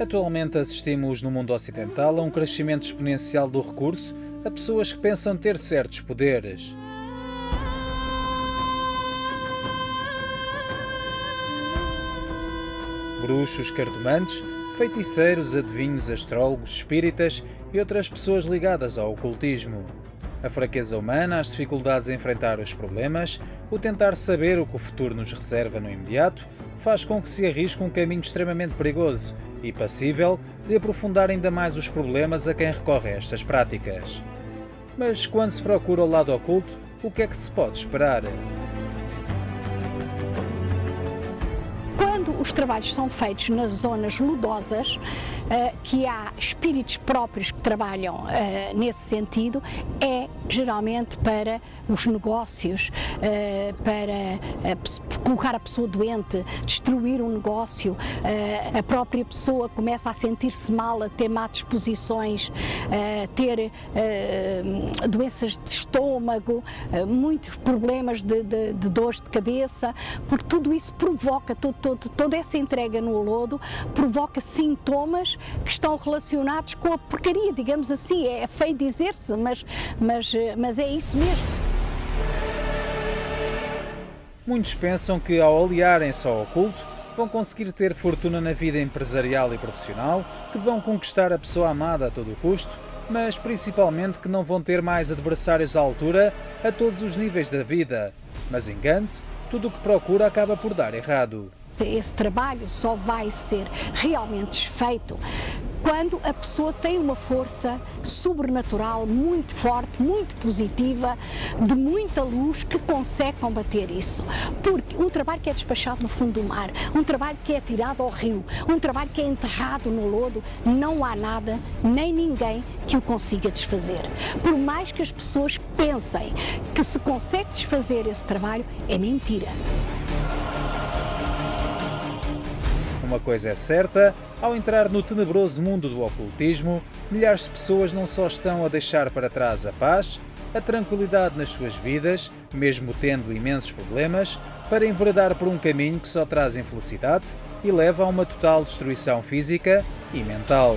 Atualmente assistimos no mundo ocidental a um crescimento exponencial do recurso a pessoas que pensam ter certos poderes. Bruxos, cartomantes, feiticeiros, adivinhos, astrólogos, espíritas e outras pessoas ligadas ao ocultismo. A fraqueza humana, as dificuldades em enfrentar os problemas, o tentar saber o que o futuro nos reserva no imediato, faz com que se arrisque um caminho extremamente perigoso e passível de aprofundar ainda mais os problemas a quem recorre a estas práticas. Mas quando se procura o lado oculto, o que é que se pode esperar? Quando os trabalhos são feitos nas zonas ludosas, uh, que há espíritos próprios que trabalham uh, nesse sentido, é geralmente para os negócios, uh, para colocar a pessoa doente, destruir um negócio, a própria pessoa começa a sentir-se mal, a ter má disposições, a ter doenças de estômago, muitos problemas de, de, de dores de cabeça, porque tudo isso provoca, todo, todo, toda essa entrega no lodo provoca sintomas que estão relacionados com a porcaria, digamos assim. É feio dizer-se, mas, mas, mas é isso mesmo. Muitos pensam que ao aliarem-se ao oculto vão conseguir ter fortuna na vida empresarial e profissional, que vão conquistar a pessoa amada a todo custo, mas principalmente que não vão ter mais adversários à altura a todos os níveis da vida. Mas engane-se, tudo o que procura acaba por dar errado esse trabalho só vai ser realmente feito quando a pessoa tem uma força sobrenatural muito forte, muito positiva, de muita luz, que consegue combater isso. Porque um trabalho que é despachado no fundo do mar, um trabalho que é tirado ao rio, um trabalho que é enterrado no lodo, não há nada, nem ninguém que o consiga desfazer. Por mais que as pessoas pensem que se consegue desfazer esse trabalho, é mentira. Uma coisa é certa, ao entrar no tenebroso mundo do ocultismo, milhares de pessoas não só estão a deixar para trás a paz, a tranquilidade nas suas vidas, mesmo tendo imensos problemas, para enveredar por um caminho que só traz infelicidade e leva a uma total destruição física e mental.